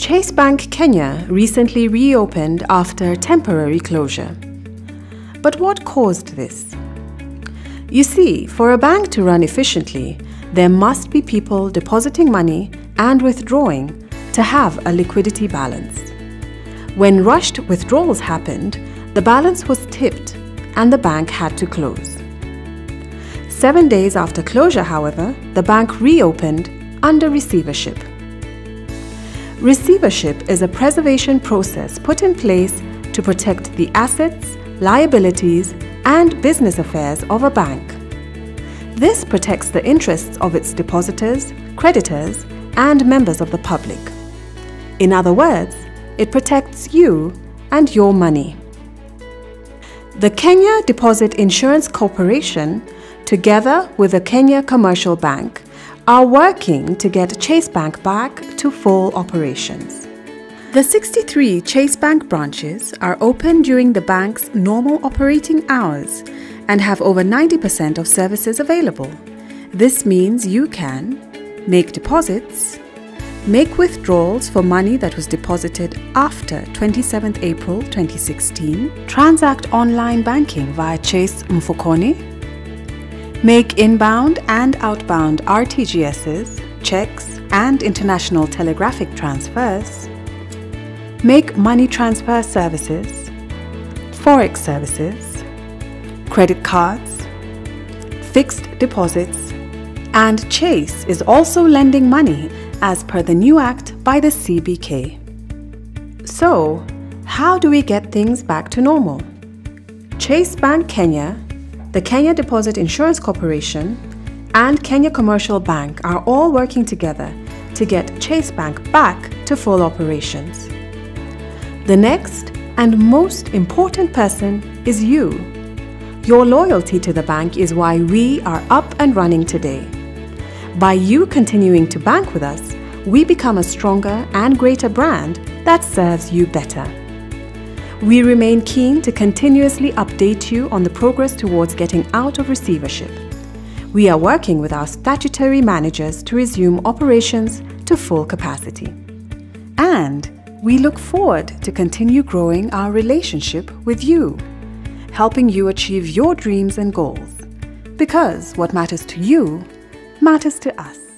Chase Bank Kenya recently reopened after temporary closure. But what caused this? You see, for a bank to run efficiently, there must be people depositing money and withdrawing to have a liquidity balance. When rushed withdrawals happened, the balance was tipped and the bank had to close. Seven days after closure, however, the bank reopened under receivership. Receivership is a preservation process put in place to protect the assets, liabilities, and business affairs of a bank. This protects the interests of its depositors, creditors, and members of the public. In other words, it protects you and your money. The Kenya Deposit Insurance Corporation, together with the Kenya Commercial Bank, are working to get Chase Bank back to full operations. The 63 Chase Bank branches are open during the bank's normal operating hours and have over 90% of services available. This means you can make deposits, make withdrawals for money that was deposited after 27th April 2016, transact online banking via Chase Mfukoni, Make inbound and outbound RTGSs, checks, and international telegraphic transfers. Make money transfer services, forex services, credit cards, fixed deposits, and Chase is also lending money as per the new act by the CBK. So, how do we get things back to normal? Chase Bank Kenya the Kenya Deposit Insurance Corporation, and Kenya Commercial Bank are all working together to get Chase Bank back to full operations. The next and most important person is you. Your loyalty to the bank is why we are up and running today. By you continuing to bank with us, we become a stronger and greater brand that serves you better. We remain keen to continuously update you on the progress towards getting out of receivership. We are working with our statutory managers to resume operations to full capacity. And we look forward to continue growing our relationship with you, helping you achieve your dreams and goals. Because what matters to you matters to us.